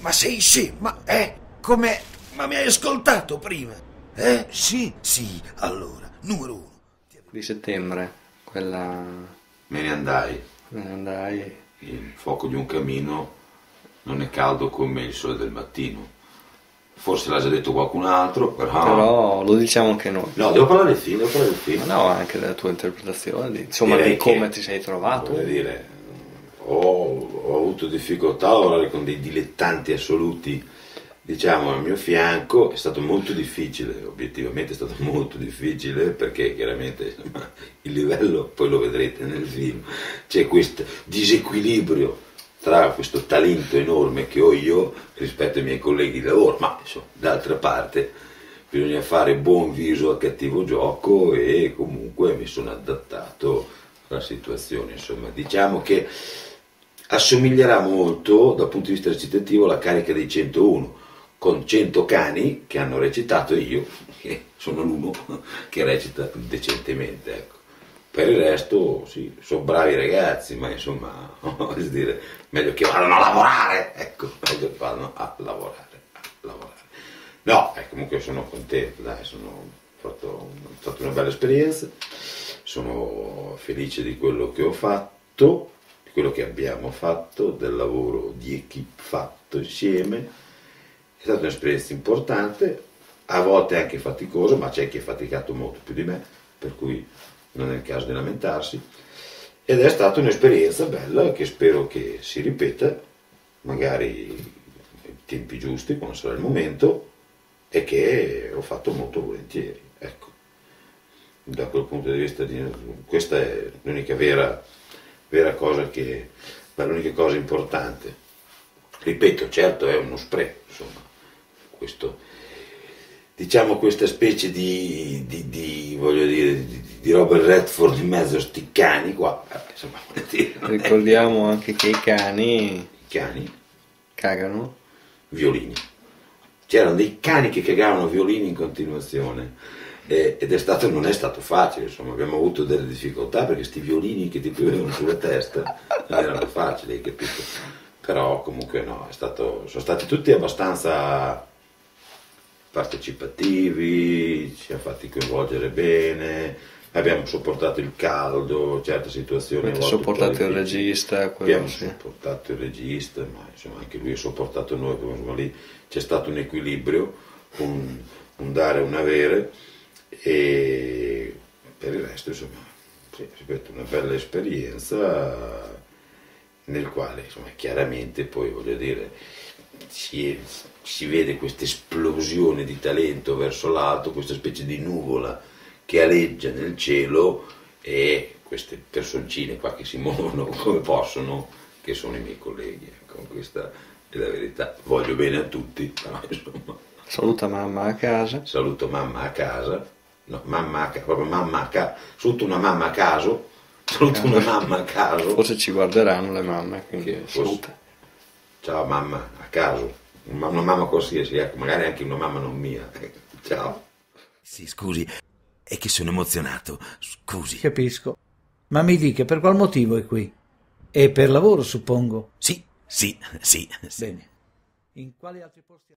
ma sei scemo, ma eh, come, ma mi hai ascoltato prima? Eh? Sì. Sì, allora, numero uno. Di settembre, quella... Me ne andai. Me ne andai... Il fuoco di un camino non è caldo come il sole del mattino. Forse l'ha già detto qualcun altro, però... Però lo diciamo anche noi. No, devo parlare del film, devo parlare del film. Ma no, anche della tua interpretazione, di, insomma, Direi di come che- ti sei trovato. Voglio dire, ho, ho avuto difficoltà a lavorare con dei dilettanti assoluti, diciamo, al mio fianco, è stato molto difficile, obiettivamente è stato molto difficile perché chiaramente insomma, il livello, poi lo vedrete nel film, c'è questo disequilibrio tra questo talento enorme che ho io rispetto ai miei colleghi di lavoro, ma insomma, d'altra parte bisogna fare buon viso al cattivo gioco e comunque mi sono adattato alla situazione. Insomma, diciamo che assomiglierà molto dal punto di vista recitativo alla carica dei 101, con 100 cani che hanno recitato io, che sono l'uno che recita decentemente. Ecco. Per il resto, sì, sono bravi ragazzi, ma insomma, dire, meglio che vadano a lavorare, ecco, meglio che vadano a lavorare, a lavorare. No, eh, comunque sono contento, dai, sono fatto, ho fatto una bella esperienza, sono felice di quello che ho fatto, quello che abbiamo fatto, del lavoro di equip fatto insieme. È stata un'esperienza importante, a volte anche faticosa, ma c'è chi ha faticato molto più di me, per cui non è il caso di lamentarsi. Ed è stata un'esperienza bella che spero che si ripeta, magari in tempi giusti, quando sarà il momento, e che ho fatto molto volentieri. Ecco, da quel punto di vista, di- questa è l'unica vera, vera cosa che, ma l'unica cosa importante. Ripeto, certo è uno spreco, insomma, questo, diciamo questa specie di, di- di, voglio dire, di, di Robert Redford in mezzo a sti cani qua, eh, insomma, dire, non è- Ricordiamo anche che i cani i cani, cagano. violini. C'erano dei cani che cagavano violini in continuazione eh, ed è stato, non è stato facile, insomma, abbiamo avuto delle difficoltà perché questi violini che ti piovevano sulla testa non erano facili, hai capito? Però comunque no, è stato, sono stati tutti abbastanza partecipativi, ci ha fatti coinvolgere bene, abbiamo sopportato il caldo, certe situazioni. a Avete volte sopportato il regista, Abbiamo sì. sopportato il regista, ma insomma anche lui ha sopportato noi, insomma, lì c'è stato un equilibrio, un, un dare e un avere e per il resto insomma, sì, ripeto, una bella esperienza nel quale insomma, chiaramente poi voglio dire si, si vede questa esplosione di talento verso l'alto, questa specie di nuvola che aleggia nel cielo e queste personcine qua che si muovono come possono, che sono i miei colleghi. Ecco, questa è la verità. Voglio bene a tutti, però insomma, Saluta mamma a casa. saluto mamma a casa, no, mamma proprio mamma saluto una mamma a caso, saluto una mamma a caso. Forse ci guarderanno le mamme, quindi Che forse- saluta. Ciao mamma, a caso, una una mamma qualsiasi, ecco, magari anche una mamma non mia. Ciao. Sì, scusi, è che sono emozionato, scusi. Capisco. Ma mi dica per qual motivo è qui? È per lavoro, suppongo. Sì, sì, sì, sì. Bene. In quali altri posti?